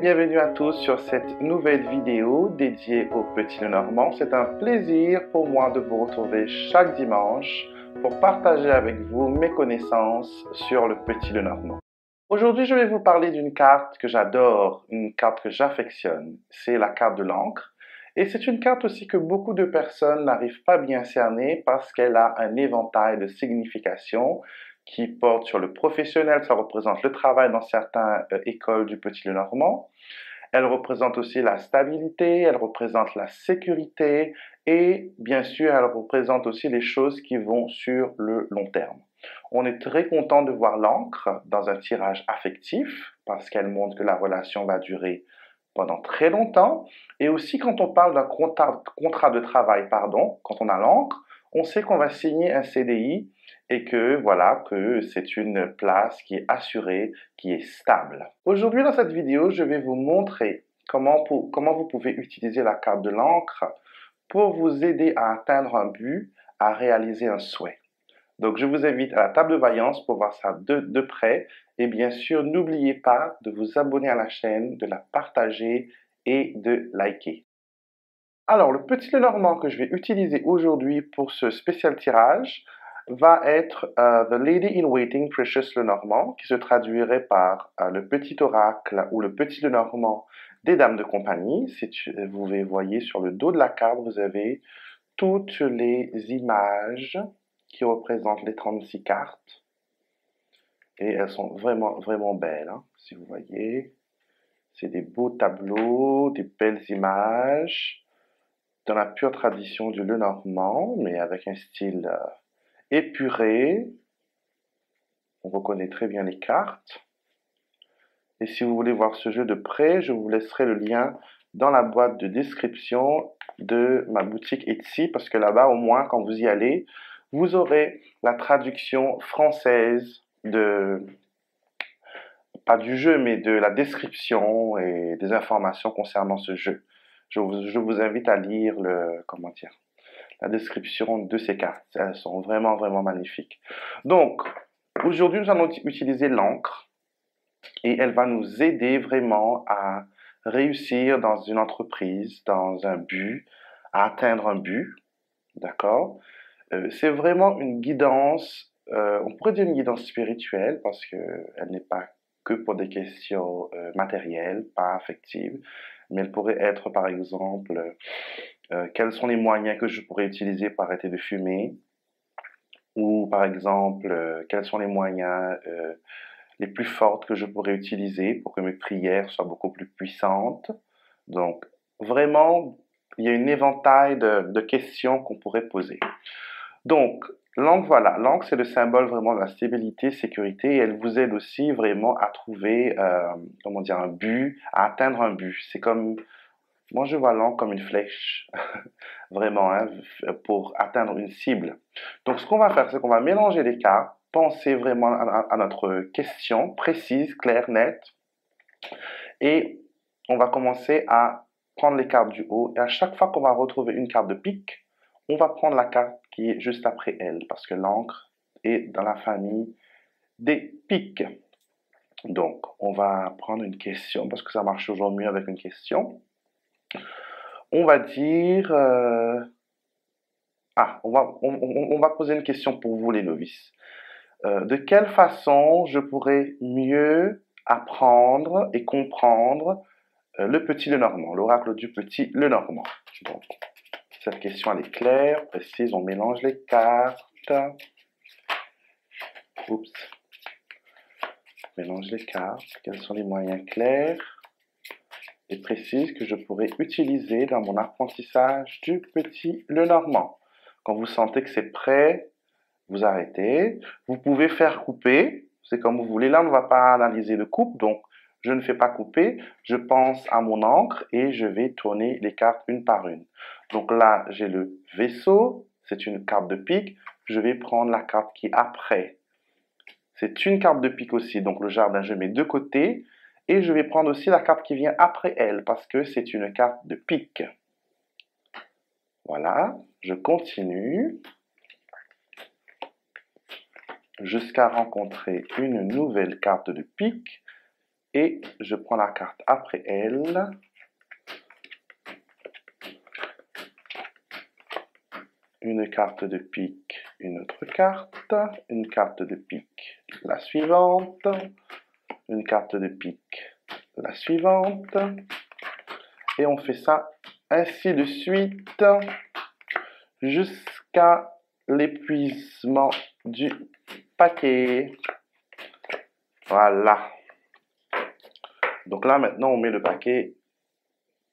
bienvenue à tous sur cette nouvelle vidéo dédiée au Petit Lenormand. C'est un plaisir pour moi de vous retrouver chaque dimanche pour partager avec vous mes connaissances sur le Petit Lenormand. Aujourd'hui, je vais vous parler d'une carte que j'adore, une carte que j'affectionne. C'est la carte de l'encre. Et c'est une carte aussi que beaucoup de personnes n'arrivent pas bien cerner parce qu'elle a un éventail de significations qui porte sur le professionnel, ça représente le travail dans certaines euh, écoles du Petit Lenormand. Elle représente aussi la stabilité, elle représente la sécurité et bien sûr, elle représente aussi les choses qui vont sur le long terme. On est très content de voir l'encre dans un tirage affectif parce qu'elle montre que la relation va durer pendant très longtemps. Et aussi quand on parle d'un contrat, contrat de travail, pardon, quand on a l'encre, on sait qu'on va signer un CDI et que voilà que c'est une place qui est assurée, qui est stable. Aujourd'hui dans cette vidéo, je vais vous montrer comment, vous pouvez utiliser la carte de l'encre pour vous aider à atteindre un but, à réaliser un souhait. Donc je vous invite à la table de vaillance pour voir ça de, de près et bien sûr n'oubliez pas de vous abonner à la chaîne, de la partager et de liker. Alors, le petit Lenormand que je vais utiliser aujourd'hui pour ce spécial tirage va être euh, The Lady in Waiting Precious Lenormand, qui se traduirait par euh, le petit oracle ou le petit Lenormand des dames de compagnie. Si vous voyez sur le dos de la carte, vous avez toutes les images qui représentent les 36 cartes. Et elles sont vraiment, vraiment belles, hein, si vous voyez. C'est des beaux tableaux, des belles images dans la pure tradition du Lenormand, mais avec un style euh, épuré. On reconnaît très bien les cartes. Et si vous voulez voir ce jeu de près, je vous laisserai le lien dans la boîte de description de ma boutique Etsy, parce que là-bas, au moins, quand vous y allez, vous aurez la traduction française de, pas du jeu, mais de la description et des informations concernant ce jeu. Je vous, invite à lire le, comment dire, la description de ces cartes. Elles sont vraiment, vraiment magnifiques. Donc, aujourd'hui, nous allons utiliser l'encre et elle va nous aider vraiment à réussir dans une entreprise, dans un but, à atteindre un but. D'accord? Euh, C'est vraiment une guidance, euh, on pourrait dire une guidance spirituelle parce qu'elle n'est pas que pour des questions euh, matérielles, pas affectives, mais elle pourrait être par exemple euh, quels sont les moyens que je pourrais utiliser pour arrêter de fumer? Ou par exemple euh, quels sont les moyens euh, les plus fortes que je pourrais utiliser pour que mes prières soient beaucoup plus puissantes? Donc vraiment, il y a un éventail de, de questions qu'on pourrait poser. Donc, L'angle, voilà, l'angle, c'est le symbole vraiment de la stabilité, sécurité, et elle vous aide aussi vraiment à trouver, comment dire, un but, à atteindre un but. C'est comme, moi je vois l'angle comme une flèche, vraiment, hein, pour atteindre une cible. Donc ce qu'on va faire, c'est qu'on va mélanger les cartes, penser vraiment à, à notre question précise, claire, nette, et on va commencer à prendre les cartes du haut, et à chaque fois qu'on va retrouver une carte de pique, on va prendre la carte qui est juste après elle, parce que l'encre est dans la famille des piques. Donc, on va prendre une question, parce que ça marche toujours mieux avec une question. On va dire... Euh, ah, on va, poser une question pour vous les novices. Euh, de quelle façon je pourrais mieux apprendre et comprendre euh, le petit Lenormand, l'oracle du petit Lenormand? Cette question, elle est claire, précise. On mélange les cartes. Oups. Mélange les cartes. Quels sont les moyens clairs? Et précises que je pourrais utiliser dans mon apprentissage du petit le normand. Quand vous sentez que c'est prêt, vous arrêtez. Vous pouvez faire couper. C'est comme vous voulez. Là, on ne va pas analyser le coupe. Donc, je ne fais pas couper. Je pense à mon encre et je vais tourner les cartes une par une. Donc là, j'ai le vaisseau, c'est une carte de pique. Je vais prendre la carte qui est après. C'est une carte de pique aussi, donc le jardin, je mets de côté. Et je vais prendre aussi la carte qui vient après elle, parce que c'est une carte de pique. Voilà, je continue jusqu'à rencontrer une nouvelle carte de pique. et je prends la carte après elle. Une carte de pique, une autre carte, une carte de pique, la suivante, une carte de pique, la suivante, et on fait ça ainsi de suite jusqu'à l'épuisement du paquet. Voilà. Donc là, maintenant, on met le paquet,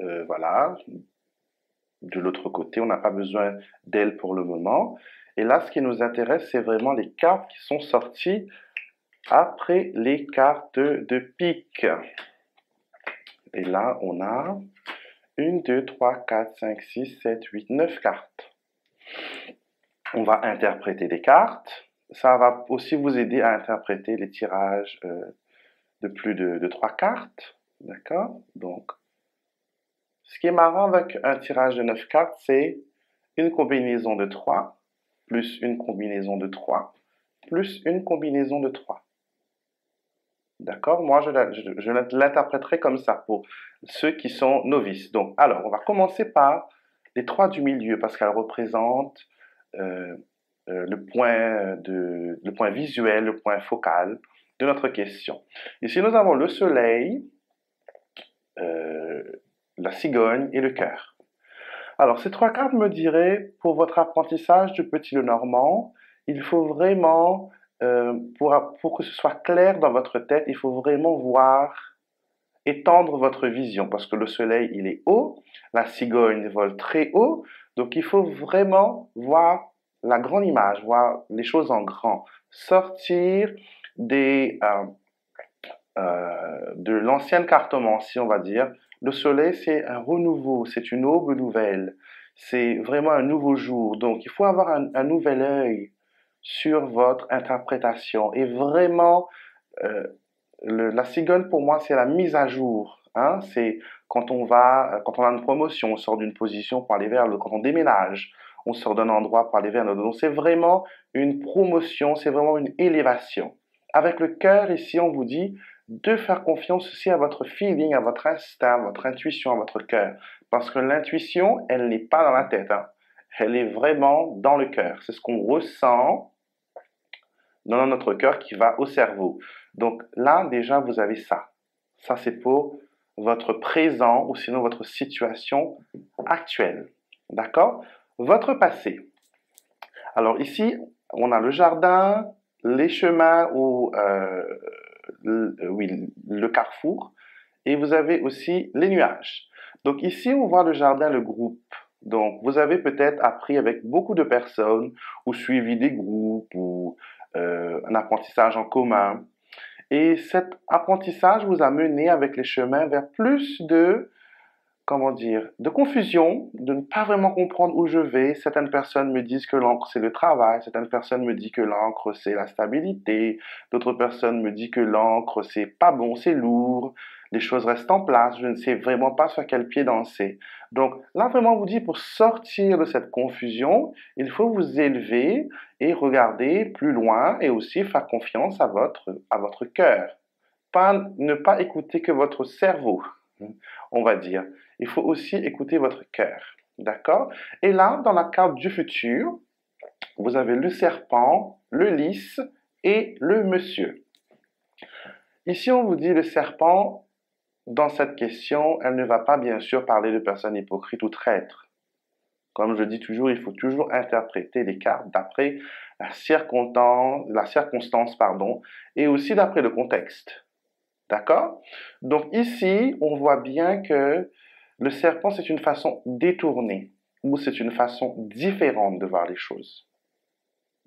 euh, voilà, de l'autre côté. On n'a pas besoin d'elle pour le moment. Et là, ce qui nous intéresse, c'est vraiment les cartes qui sont sorties après les cartes de pique. Et là, on a 1, 2, 3, 4, 5, 6, 7, 8, 9 cartes. On va interpréter les cartes. Ça va aussi vous aider à interpréter les tirages euh, de plus de, de 3 cartes. D'accord? Donc, ce qui est marrant avec un tirage de 9 cartes, c'est une combinaison de 3, plus une combinaison de 3, plus une combinaison de 3. D'accord? Moi, je, l'interpréterai comme ça pour ceux qui sont novices. Donc, alors, on va commencer par les trois du milieu parce qu'elles représentent euh, euh, le, point de, le point visuel, le point focal de notre question. Ici, nous avons le soleil, euh, la cigogne et le cœur. Alors, ces trois cartes me diraient, pour votre apprentissage du petit le normand, il faut vraiment euh, pour, que ce soit clair dans votre tête, il faut vraiment voir, étendre votre vision, parce que le soleil, il est haut, la cigogne vole très haut, donc il faut vraiment voir la grande image, voir les choses en grand, sortir des, euh, euh, de l'ancienne on va dire. Le soleil, c'est un renouveau, c'est une aube nouvelle, c'est vraiment un nouveau jour. Donc, il faut avoir un, un nouvel œil sur votre interprétation. Et vraiment, euh, la cigogne, pour moi, c'est la mise à jour. Hein? C'est quand on va, quand on a une promotion, on sort d'une position pour aller vers l'autre. Quand on déménage, on sort d'un endroit pour aller vers l'autre. Donc, c'est vraiment une promotion, c'est vraiment une élévation. Avec le cœur, ici, on vous dit de faire confiance aussi à votre feeling, à votre instinct, à votre intuition, à votre cœur. Parce que l'intuition, elle n'est pas dans la tête. Hein. Elle est vraiment dans le cœur. C'est ce qu'on ressent dans notre cœur qui va au cerveau. Donc là, déjà, vous avez ça. Ça, c'est pour votre présent ou sinon votre situation actuelle. D'accord? Votre passé. Alors ici, on a le jardin, les chemins ou euh, le, oui, le carrefour. Et vous avez aussi les nuages. Donc ici, on voit le jardin, le groupe. Donc, vous avez peut-être appris avec beaucoup de personnes ou suivi des groupes ou un apprentissage en commun. Et cet apprentissage vous a mené avec les chemins vers plus de, comment dire, de confusion, de ne pas vraiment comprendre où je vais. Certaines personnes me disent que l'encre c'est le travail, certaines personnes me disent que l'encre c'est la stabilité, d'autres personnes me disent que l'encre c'est pas bon, c'est lourd les choses restent en place, je ne sais vraiment pas sur quel pied danser. Donc là, vraiment, on vous dit, pour sortir de cette confusion, il faut vous élever et regarder plus loin et aussi faire confiance à votre, à votre cœur. Pas, ne pas écouter que votre cerveau, on va dire. Il faut aussi écouter votre cœur. D'accord? Et là, dans la carte du futur, vous avez le serpent, le lys et le monsieur. Ici, on vous dit le serpent, dans cette question, elle ne va pas bien sûr parler de personnes hypocrites ou traîtres. Comme je dis toujours, il faut toujours interpréter les cartes d'après la circonstance, pardon, et aussi d'après le contexte. D'accord? Donc ici, on voit bien que le serpent, c'est une façon détournée ou c'est une façon différente de voir les choses.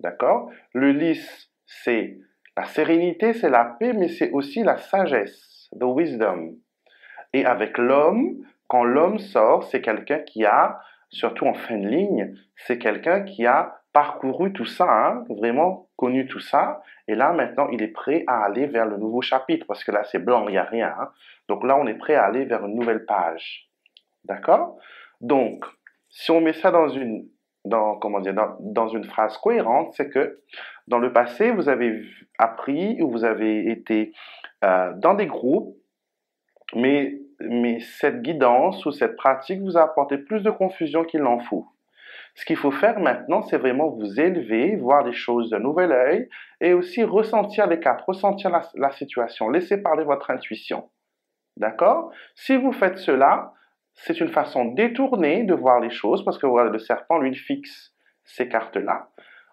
D'accord? Le lys, c'est la sérénité, c'est la paix, mais c'est aussi la sagesse, the wisdom. Et avec l'homme, quand l'homme sort, c'est quelqu'un qui a, surtout en fin de ligne, c'est quelqu'un qui a parcouru tout ça, hein, vraiment connu tout ça. Et là, maintenant, il est prêt à aller vers le nouveau chapitre, parce que là, c'est blanc, il n'y a rien. Hein. Donc là, on est prêt à aller vers une nouvelle page. D'accord? Donc, si on met ça dans une, dans, comment dire, dans, une phrase cohérente, c'est que dans le passé, vous avez appris ou vous avez été euh, dans des groupes Mais, mais cette guidance ou cette pratique vous a apporté plus de confusion qu'il n'en faut. Ce qu'il faut faire maintenant, c'est vraiment vous élever, voir les choses d'un nouvel œil et aussi ressentir les cartes, ressentir la, situation, laisser parler votre intuition. D'accord? Si vous faites cela, c'est une façon détournée de voir les choses parce que le serpent, lui, il fixe ces cartes-là.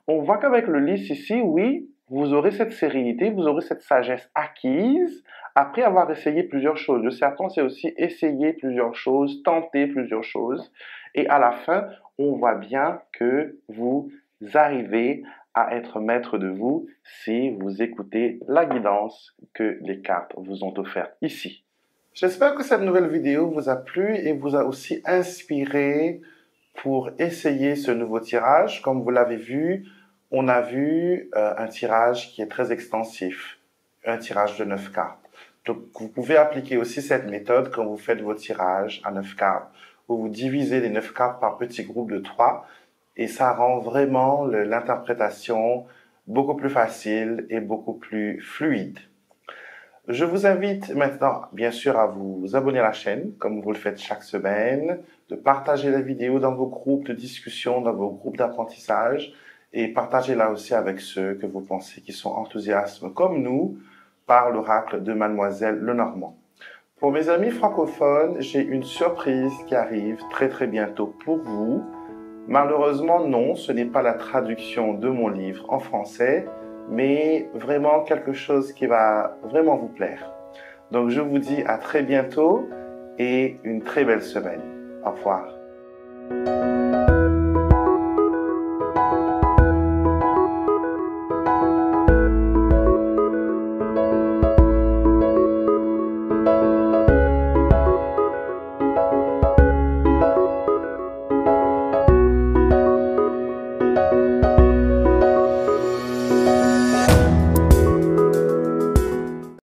On voit qu'avec le lys ici, oui, vous aurez cette sérénité, vous aurez cette sagesse acquise après avoir essayé plusieurs choses. Le serpent, c'est aussi essayer plusieurs choses, tenter plusieurs choses. Et à la fin, on voit bien que vous arrivez à être maître de vous si vous écoutez la guidance que les cartes vous ont offerte ici. J'espère que cette nouvelle vidéo vous a plu et vous a aussi inspiré pour essayer ce nouveau tirage. Comme vous l'avez vu, on a vu euh, un tirage qui est très extensif, un tirage de 9 cartes. Donc vous pouvez appliquer aussi cette méthode quand vous faites vos tirages à 9 cartes, où vous divisez les 9 cartes par petits groupes de 3, et ça rend vraiment l'interprétation beaucoup plus facile et beaucoup plus fluide. Je vous invite maintenant, bien sûr, à vous abonner à la chaîne, comme vous le faites chaque semaine, de partager la vidéo dans vos groupes de discussion, dans vos groupes d'apprentissage, et partagez-la aussi avec ceux que vous pensez qui sont enthousiastes comme nous par l'oracle de Mademoiselle Lenormand. Pour mes amis francophones, j'ai une surprise qui arrive très très bientôt pour vous. Malheureusement, non, ce n'est pas la traduction de mon livre en français, mais vraiment quelque chose qui va vraiment vous plaire. Donc je vous dis à très bientôt et une très belle semaine. Au revoir.